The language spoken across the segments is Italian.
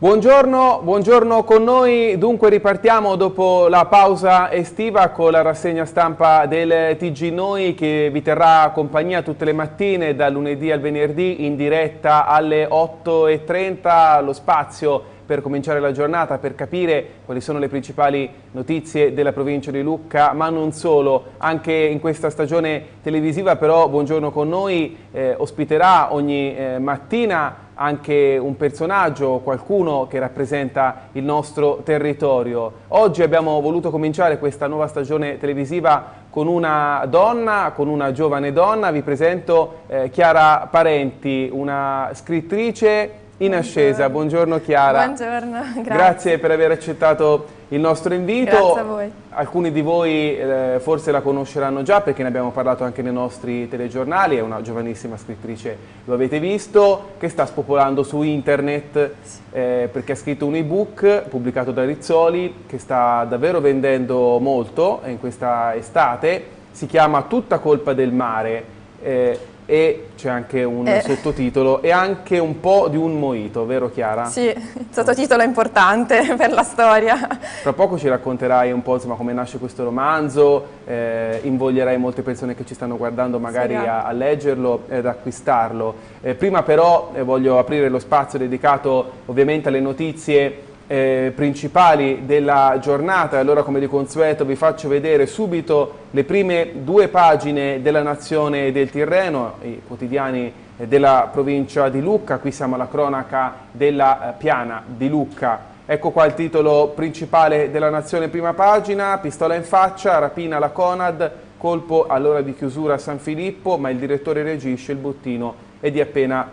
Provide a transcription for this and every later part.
Buongiorno, buongiorno con noi, dunque ripartiamo dopo la pausa estiva con la rassegna stampa del TG Noi che vi terrà compagnia tutte le mattine dal lunedì al venerdì in diretta alle 8.30, lo spazio per cominciare la giornata, per capire quali sono le principali notizie della provincia di Lucca, ma non solo, anche in questa stagione televisiva però Buongiorno con noi eh, ospiterà ogni eh, mattina anche un personaggio, qualcuno che rappresenta il nostro territorio. Oggi abbiamo voluto cominciare questa nuova stagione televisiva con una donna, con una giovane donna. Vi presento eh, Chiara Parenti, una scrittrice in ascesa. Buongiorno Chiara. Buongiorno, grazie. Grazie per aver accettato il nostro invito. Grazie a voi. Alcuni di voi eh, forse la conosceranno già perché ne abbiamo parlato anche nei nostri telegiornali, è una giovanissima scrittrice, lo avete visto, che sta spopolando su internet eh, perché ha scritto un ebook pubblicato da Rizzoli che sta davvero vendendo molto in questa estate, si chiama Tutta colpa del mare. Eh, e c'è anche un eh. sottotitolo e anche un po' di un moito, vero Chiara? Sì, sottotitolo è importante per la storia. Tra poco ci racconterai un po' insomma, come nasce questo romanzo, eh, invoglierai molte persone che ci stanno guardando magari sì, a, a, leggerlo ed acquistarlo. Eh, prima però eh, voglio aprire lo spazio dedicato ovviamente alle notizie eh, principali della giornata. Allora come di consueto vi faccio vedere subito le prime due pagine della Nazione del Tirreno, i quotidiani della provincia di Lucca, qui siamo alla cronaca della eh, piana di Lucca. Ecco qua il titolo principale della Nazione prima pagina, pistola in faccia, rapina alla Conad, colpo all'ora di chiusura a San Filippo, ma il direttore reagisce, il bottino è di appena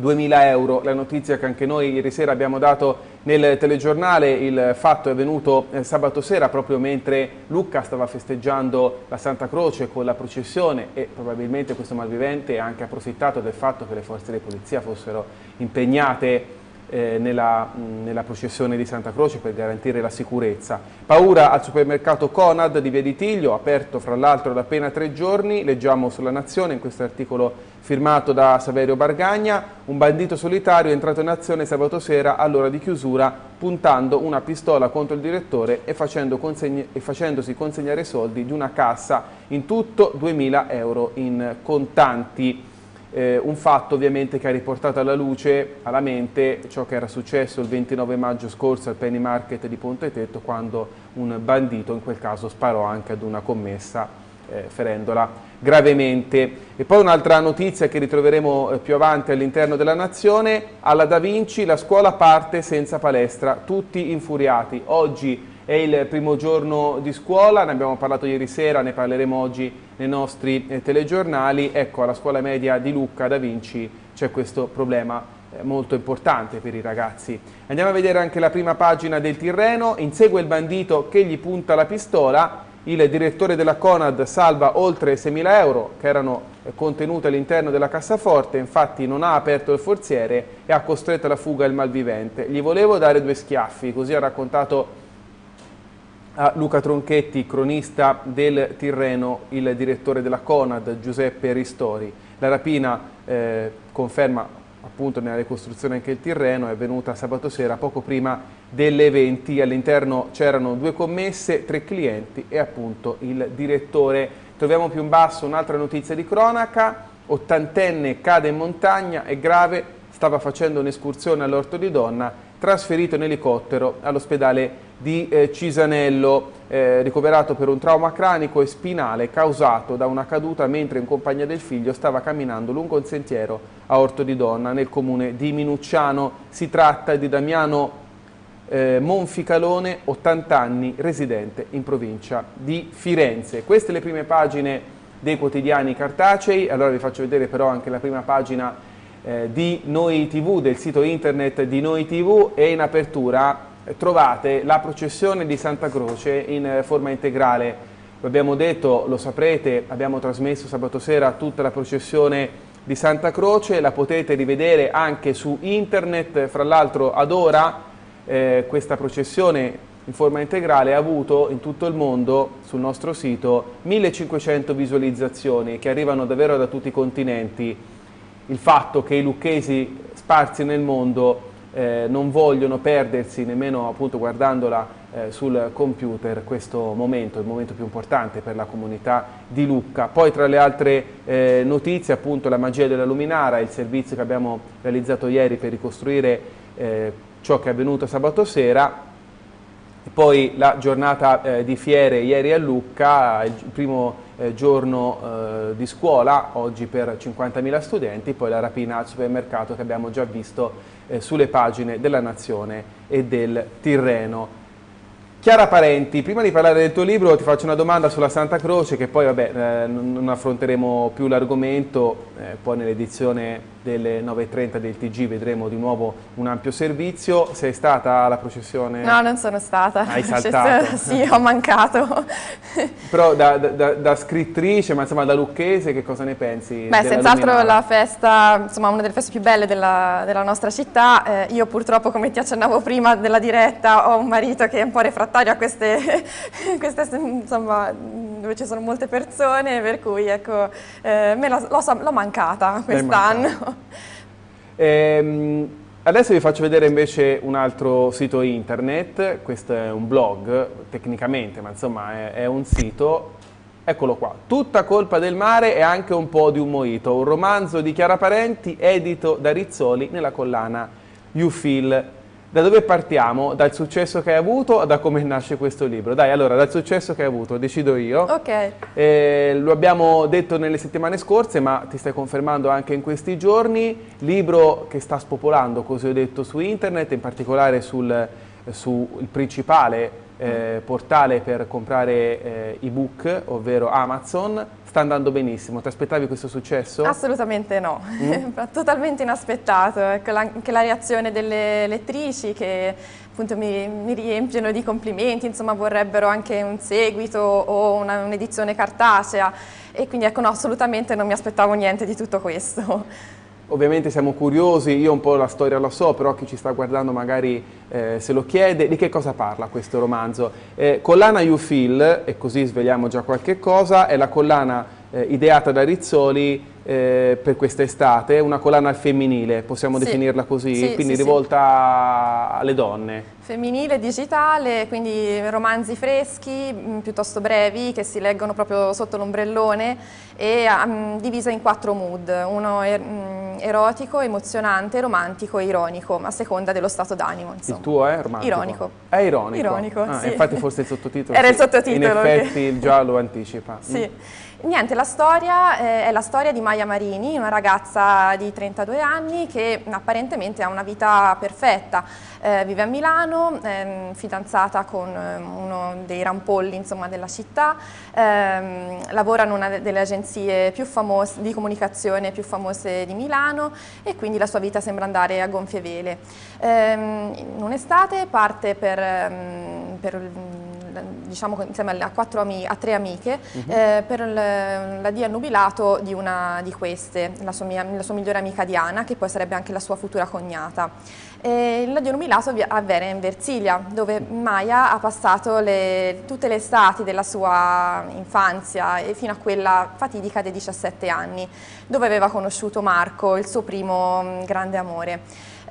2.000 euro. La notizia che anche noi ieri sera abbiamo dato nel telegiornale, il fatto è venuto eh, sabato sera proprio mentre Lucca stava festeggiando la Santa Croce con la processione e probabilmente questo malvivente ha anche approfittato del fatto che le forze di polizia fossero impegnate eh, nella, nella, processione di Santa Croce per garantire la sicurezza. Paura al supermercato Conad di Via di Tiglio, aperto fra l'altro da appena tre giorni, leggiamo sulla Nazione in questo articolo firmato da Saverio Bargagna, un bandito solitario è entrato in azione sabato sera all'ora di chiusura puntando una pistola contro il direttore e, facendo consegni e facendosi consegnare soldi di una cassa, in tutto 2.000 euro in contanti eh, un fatto ovviamente che ha riportato alla luce, alla mente, ciò che era successo il 29 maggio scorso al Penny Market di Ponte Tetto quando un bandito in quel caso sparò anche ad una commessa eh, ferendola gravemente. E poi un'altra notizia che ritroveremo eh, più avanti all'interno della nazione, alla Da Vinci la scuola parte senza palestra, tutti infuriati. Oggi è il primo giorno di scuola, ne abbiamo parlato ieri sera, ne parleremo oggi nei nostri eh, telegiornali. Ecco, alla scuola media di Lucca da Vinci c'è questo problema eh, molto importante per i ragazzi. Andiamo a vedere anche la prima pagina del Tirreno, insegue il bandito che gli punta la pistola, il direttore della Conad salva oltre 6.000 euro che erano eh, contenute all'interno della cassaforte, infatti non ha aperto il forziere e ha costretto alla fuga il malvivente. Gli volevo dare due schiaffi, così ha raccontato a Luca Tronchetti, cronista del Tirreno, il direttore della Conad, Giuseppe Ristori. La rapina eh, conferma appunto nella ricostruzione anche il Tirreno, è venuta sabato sera poco prima delle 20, all'interno c'erano due commesse, tre clienti e appunto il direttore. Troviamo più in basso un'altra notizia di cronaca, ottantenne cade in montagna, è grave, stava facendo un'escursione all'orto di donna, trasferito in elicottero all'ospedale di eh, Cisanello, eh, ricoverato per un trauma cranico e spinale causato da una caduta mentre in compagnia del figlio stava camminando lungo un sentiero a Orto di Donna nel comune di Minucciano. Si tratta di Damiano eh, Monficalone, 80 anni, residente in provincia di Firenze. Queste le prime pagine dei quotidiani cartacei, allora vi faccio vedere però anche la prima pagina eh, di Noi TV, del sito internet di Noi TV e in apertura trovate la processione di Santa Croce in eh, forma integrale. Lo abbiamo detto, lo saprete, abbiamo trasmesso sabato sera tutta la processione di Santa Croce, la potete rivedere anche su internet, fra l'altro ad ora eh, questa processione in forma integrale ha avuto in tutto il mondo sul nostro sito 1500 visualizzazioni che arrivano davvero da tutti i continenti. Il fatto che i lucchesi sparsi nel mondo eh, non vogliono perdersi nemmeno appunto guardandola eh, sul computer questo momento, il momento più importante per la comunità di Lucca. Poi tra le altre eh, notizie appunto la magia della luminara, il servizio che abbiamo realizzato ieri per ricostruire eh, ciò che è avvenuto sabato sera, poi la giornata eh, di fiere ieri a Lucca, il primo eh, giorno eh, di scuola, oggi per 50.000 studenti, poi la rapina al supermercato che abbiamo già visto eh, sulle pagine della Nazione e del Tirreno. Chiara Parenti, prima di parlare del tuo libro ti faccio una domanda sulla Santa Croce che poi vabbè, eh, non affronteremo più l'argomento, eh, poi nell'edizione delle 9.30 del TG vedremo di nuovo un ampio servizio. Sei stata alla processione? No, non sono stata. Hai saltato? sì, ho mancato. Però da, da, da, scrittrice, ma insomma da lucchese, che cosa ne pensi? Beh, senz'altro la festa, insomma una delle feste più belle della, della nostra città. Eh, io purtroppo, come ti accennavo prima della diretta, ho un marito che è un po' refrattario a queste, queste insomma, dove ci sono molte persone, per cui ecco, eh, me l'ho mancata quest'anno. Ehm, adesso vi faccio vedere invece un altro sito internet, questo è un blog tecnicamente, ma insomma è, è un sito. Eccolo qua, tutta colpa del mare e anche un po' di un moito, un romanzo di Chiara Parenti edito da Rizzoli nella collana You Feel da dove partiamo? Dal successo che hai avuto o da come nasce questo libro? Dai, allora, dal successo che hai avuto, decido io. Ok. Eh, lo abbiamo detto nelle settimane scorse, ma ti stai confermando anche in questi giorni. Libro che sta spopolando, così ho detto, su internet, in particolare sul, sul principale eh, portale per comprare eh, ebook, ovvero Amazon sta andando benissimo. Ti aspettavi questo successo? Assolutamente no, mm? totalmente inaspettato. Ecco, anche la reazione delle lettrici che appunto mi, mi, riempiono di complimenti, insomma vorrebbero anche un seguito o un'edizione un cartacea e quindi ecco no, assolutamente non mi aspettavo niente di tutto questo. Ovviamente siamo curiosi, io un po' la storia la so, però chi ci sta guardando magari eh, se lo chiede, di che cosa parla questo romanzo? Eh, collana You Feel, e così svegliamo già qualche cosa, è la collana eh, ideata da Rizzoli eh, per quest'estate, una collana al femminile, possiamo sì. definirla così, sì, quindi sì, rivolta alle donne. Femminile, digitale, quindi romanzi freschi, mh, mm, piuttosto brevi, che si leggono proprio sotto l'ombrellone e um, divisa in quattro mood, uno er mh, erotico, emozionante, romantico e ironico, a seconda dello stato d'animo. Il tuo è romantico? Ironico. È ironico? Ironico, ah, Infatti forse il sottotitolo. Era il sottotitolo. In effetti che... già lo anticipa. Sì. Mm. Niente, la storia eh, è la storia di Maya Marini, una ragazza di 32 anni che apparentemente ha una vita perfetta, eh, vive a Milano, eh, fidanzata con ehm, uno dei rampolli insomma, della città, ehm, lavora in una delle agenzie famose, di comunicazione più famose di Milano e quindi la sua vita sembra andare a gonfie vele. Ehm, in un'estate parte per, ehm, per diciamo insieme a, quattro a tre amiche uh mhm. -huh. eh, per l'addio al nubilato di una di queste, la sua, mia, la sua, migliore amica Diana, che poi sarebbe anche la sua futura cognata. L'addio nubilato avviene in Versilia, dove Maya ha passato le, tutte le estati della sua infanzia e fino a quella fatidica dei 17 anni, dove aveva conosciuto Marco, il suo primo mm, grande amore.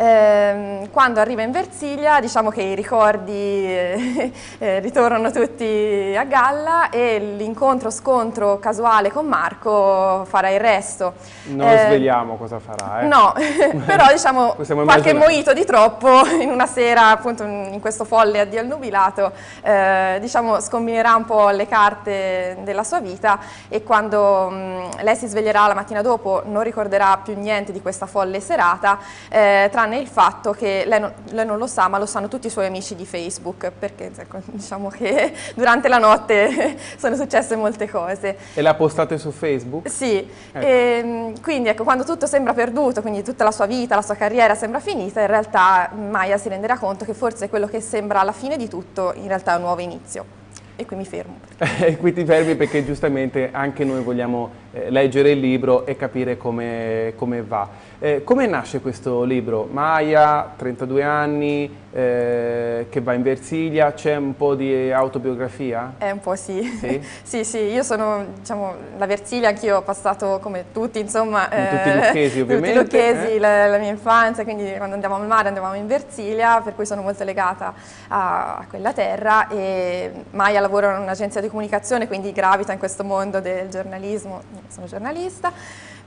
Eh, quando arriva in Versilia diciamo che i ricordi eh, eh, ritornano tutti a galla e l'incontro scontro casuale con Marco farà il resto. Non eh, svegliamo cosa farà. Eh. No, però diciamo qualche moito di troppo in una sera appunto in questo folle addio al nubilato eh, diciamo scombinerà un po' le carte della sua vita e quando mh, lei si sveglierà la mattina dopo non ricorderà più niente di questa folle serata eh, tranne tranne il fatto che lei non, lei non, lo sa, ma lo sanno tutti i suoi amici di Facebook, perché ecco, diciamo che durante la notte sono successe molte cose. E l'ha postate su Facebook? Sì, ecco. e, ehm, quindi ecco, quando tutto sembra perduto, quindi tutta la sua vita, la sua carriera sembra finita, in realtà Maya si renderà conto che forse quello che sembra la fine di tutto, in realtà è un nuovo inizio. E qui mi fermo. e qui ti fermi perché giustamente anche noi vogliamo leggere il libro e capire come, come va. Eh, come nasce questo libro? Maya, 32 anni, eh, che va in Versilia, c'è un po' di autobiografia? È un po' sì, sì, sì, sì. io sono, diciamo, la Versilia, anch'io ho passato come tutti, insomma... Come tutti i lucchesi ovviamente. Tutti i lucchesi, eh? la, la, mia infanzia, quindi quando andavamo al mare andavamo in Versilia, per cui sono molto legata a, a quella terra e Maya lavora in un'agenzia di comunicazione, quindi gravita in questo mondo del giornalismo, sono giornalista.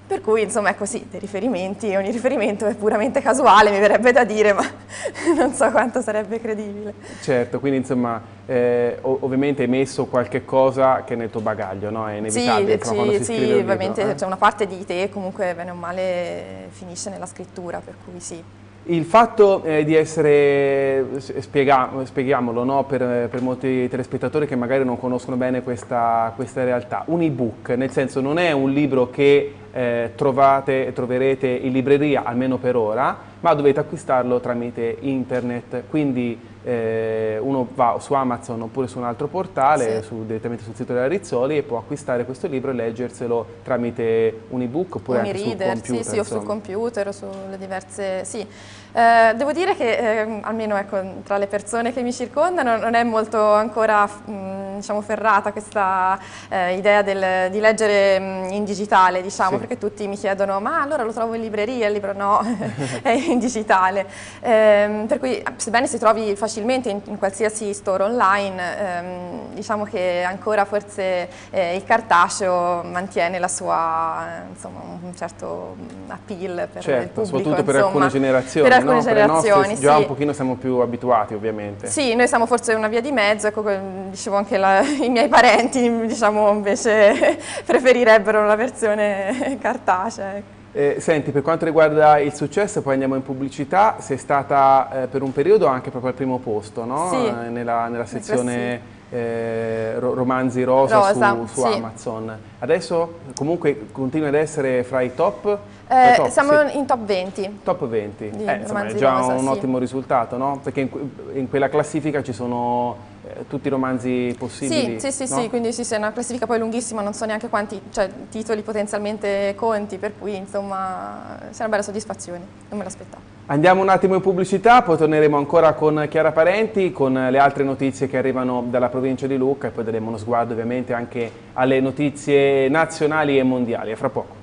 Per cui insomma è così, dei riferimenti, ogni riferimento è puramente casuale, mi verrebbe da dire, ma non so quanto sarebbe credibile. Certo, quindi insomma eh, ovviamente hai messo qualche cosa che è nel tuo bagaglio, no? È inevitabile. Sì, insomma, sì, sì ovviamente eh? c'è una parte di te comunque bene o male finisce nella scrittura, per cui sì. Il fatto eh, di essere, spiega, spieghiamolo no, per, per, molti telespettatori che magari non conoscono bene questa, questa realtà, un ebook, nel senso non è un libro che eh, trovate, troverete in libreria, almeno per ora, ma dovete acquistarlo tramite internet, quindi eh, uno va su Amazon oppure su un altro portale, sì. su, direttamente sul sito della Rizzoli e può acquistare questo libro e leggerselo tramite un ebook oppure un anche sul computer. Sì, sì, o sul computer o sulle diverse... Sì. Eh, devo dire che eh, almeno ecco, tra le persone che mi circondano non è molto ancora mh, diciamo, ferrata questa eh, idea del, di leggere mh, in digitale, diciamo, sì. Perché tutti mi chiedono ma allora lo trovo in libreria, il libro no, è in digitale. Ehm, per cui sebbene si trovi facilmente in, in qualsiasi store online, ehm, diciamo che ancora forse eh, il cartaceo mantiene la sua, insomma, un certo appeal per certo, il pubblico. soprattutto per insomma, alcune generazioni, per alcune no? generazioni per già sì. un pochino siamo più abituati ovviamente. Sì, noi siamo forse una via di mezzo, ecco, dicevo anche la, i miei parenti diciamo, invece preferirebbero la versione cartacea. Ecco. Eh, senti, per quanto riguarda il successo, poi andiamo in pubblicità, sei stata eh, per un periodo anche proprio al primo posto, no? Sì. Eh, nella, nella, sezione eh, romanzi rosa, rosa su, su sì. Amazon. Adesso comunque continui ad essere fra i top? Eh, top siamo sì. in top 20. Top 20, eh, insomma, è già rosa, un ottimo risultato, no? Perché in, in quella classifica ci sono eh, tutti i romanzi possibili. Sì, sì, sì, no? sì quindi sì, è una classifica poi lunghissima, non so neanche quanti cioè, titoli potenzialmente conti, per cui insomma c'è una bella soddisfazione, non me l'aspettavo. Andiamo un attimo in pubblicità, poi torneremo ancora con Chiara Parenti, con le altre notizie che arrivano dalla provincia di Lucca e poi daremo uno sguardo ovviamente anche alle notizie nazionali e mondiali. A fra poco.